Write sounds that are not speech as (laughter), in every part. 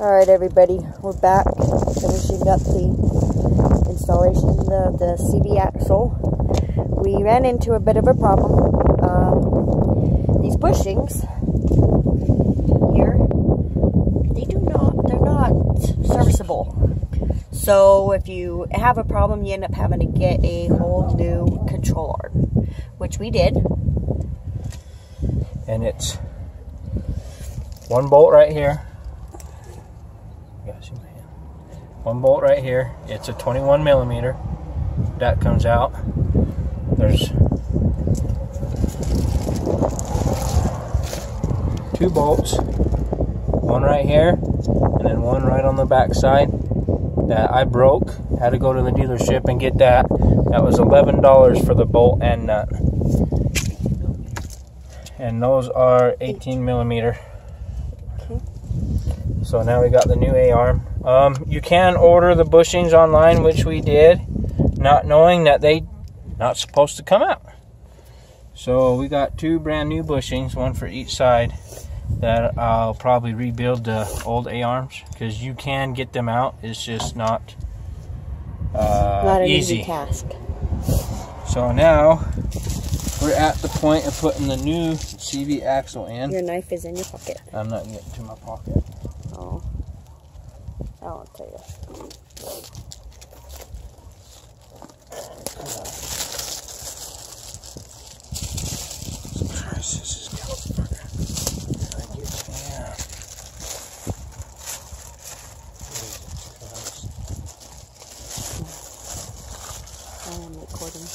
Alright everybody, we're back finishing up the installation of the CV axle. We ran into a bit of a problem. Um, these bushings here, they do not, they're not serviceable. So if you have a problem, you end up having to get a whole new control arm, which we did. And it's one bolt right here Oh, one bolt right here. It's a 21 millimeter. That comes out. There's two bolts. One right here, and then one right on the back side that I broke. Had to go to the dealership and get that. That was $11 for the bolt and nut. And those are 18 millimeter. So now we got the new A-arm. Um, you can order the bushings online, which we did, not knowing that they not supposed to come out. So we got two brand new bushings, one for each side, that I'll probably rebuild the old A-arms because you can get them out. It's just not, uh, not an easy. easy task. So now we're at the point of putting the new CV axle in. Your knife is in your pocket. I'm not getting to my pocket. Oh. I'll tell you. I am recording.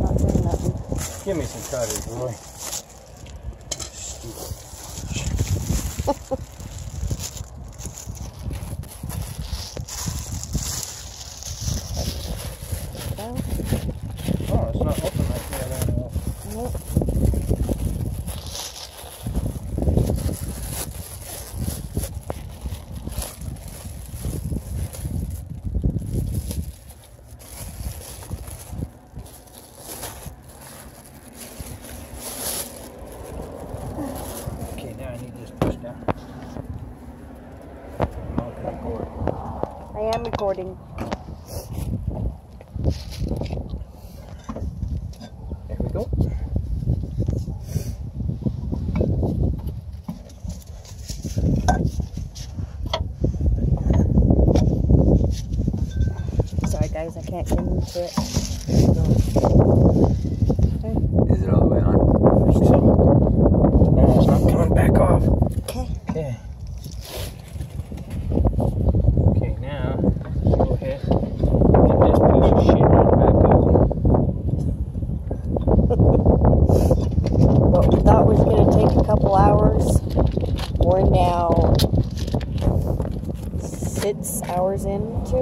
Not doing nothing. Give me some cutters, Roy. Well, Oh, it's not open like the other one. nope. Okay, now I need this pushed down. I'm not gonna record. I am recording. There we go. Sorry guys, I can't get into it. Is it all the way on? So, no, it's not coming back off. Okay. Okay. Okay, now go ahead. Get this piece of shit right back up. What we thought was going to take a couple hours, we're now six hours into.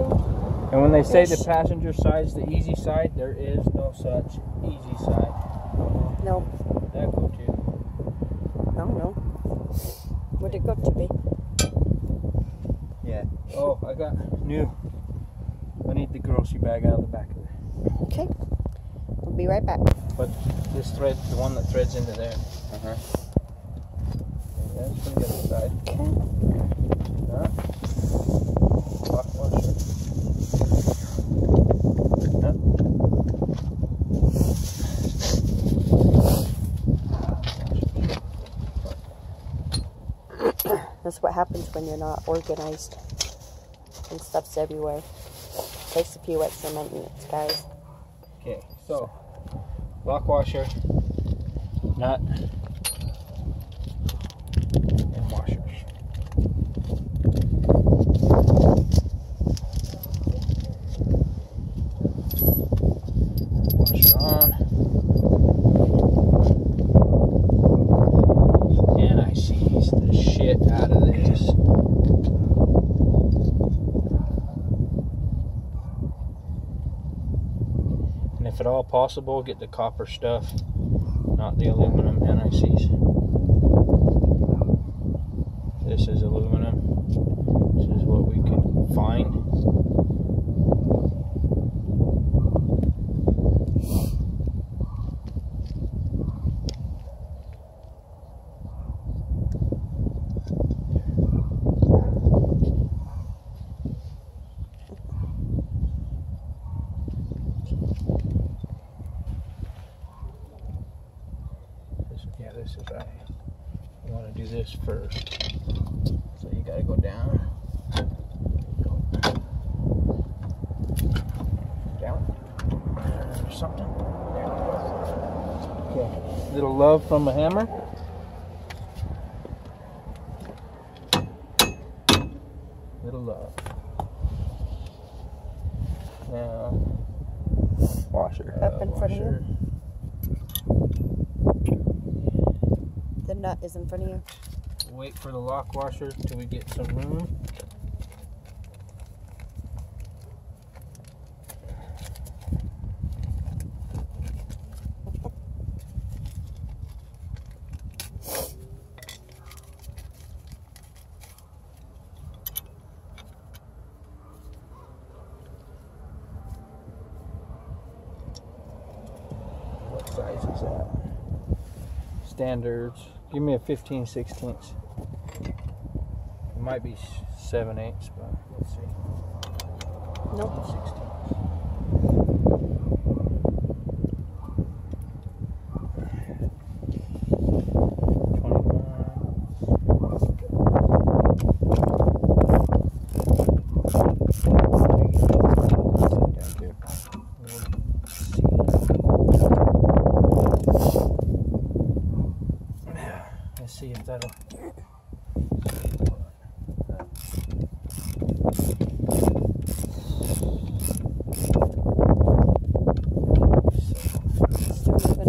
And when they say the Yes. passenger side's the easy side, there is no such easy side. No, That go to. I don't know. Where'd it go to be? Yeah. Oh, I got new. I need the grocery bag out of the back of there. Okay. We'll be right back. But this thread, the one that threads into there. Uh-huh. That's from the other side. Okay. Huh? Lock washer. Huh? What happens when you're not organized and stuff's everywhere. Takes a few extra minutes, guys. Okay, so lock washer, nut, and washers. Washer on. And I seize the shit out of. all possible, get the copper stuff, not the aluminum NICs. This is aluminum. This is what we can find. Thank you. This is right. You want to do this first. So you got to go down. Down. Or something. There we. Okay. Little love from a hammer. Little love. Now, Washer. Uh, Up in front of you? Nut is in front of you. Wait for the lock washer till we get some room. Standards. Give me a 15 sixteenths. It might be 7 eighths, but let's see. Nope. 16. Let's see if that'll. Still moving.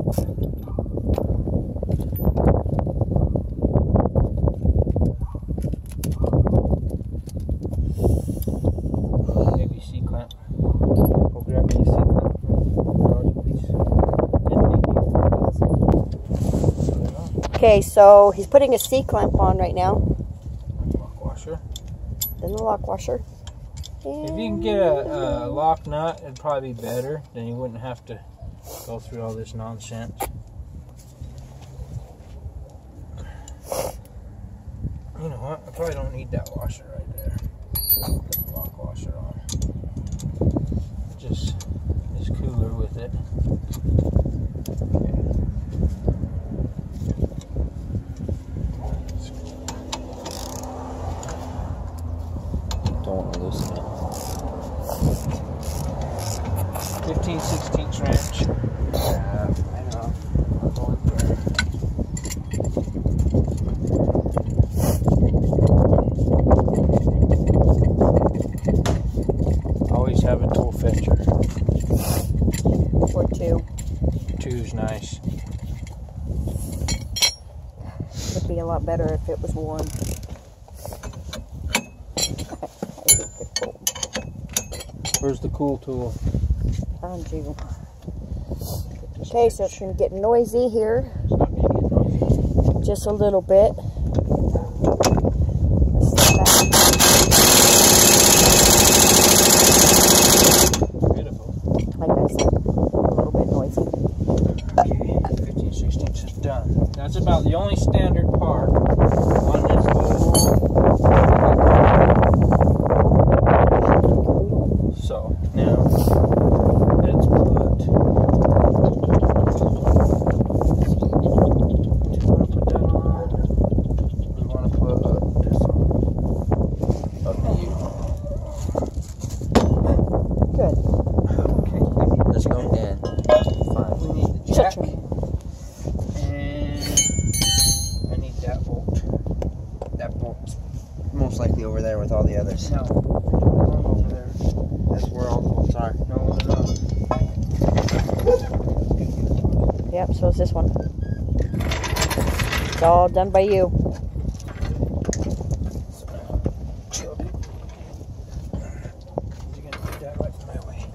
Maybe C clamp. Go grab me a C clamp. George, please. And thank you. Okay, so he's putting a C clamp on right now. Lock washer. Then the lock washer. If you can get a, a lock nut, it'd probably be better. Then you wouldn't have to go through all this nonsense. You know what? I probably don't need that washer right there. Put the lock washer on. Just is cooler with it. Don't want to loosen it. 15 16 wrench. Yeah, I know. I'm going there. Always have a tool fetcher. Or two. Two's nice. It would be a lot better if it was warm. Where's the cool tool? Found you. Okay, so it's gonna get noisy here. It's not being noisy. Just a little bit. Let's step back. Beautiful. Like I said, a little bit noisy. Okay, 15 16 is done. That's about the only standard part on this whole. So now let's put. Do you want to put that on? Or do you want to put uh, this on? Up to you. Good. Okay. Let's go in. Fine. We need the Shut jack. your And I need that bolt. That bolt's most likely over there with all the others. No. One over there. That's where all the bolts are. No, they're not. Yep, so is this one. It's all done by you. Chill, dude. You're gonna put that right in my way.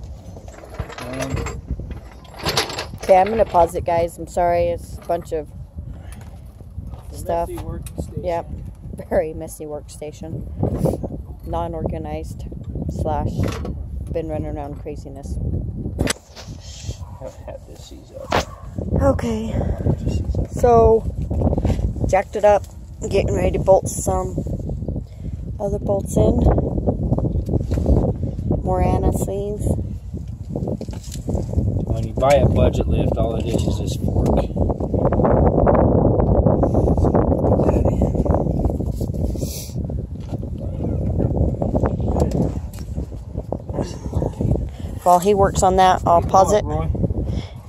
Okay, I'm gonna pause it, guys. I'm sorry. It's a bunch of stuff. messy. Yep. (laughs) Very messy workstation. Non-organized slash been running around craziness. I Haven't had this seize up. Okay, so jacked it up, getting ready to bolt some other bolts in. More sleeves. When you buy a budget lift, all it is is this fork. While he works on that, I'll pause it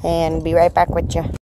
and be right back with you.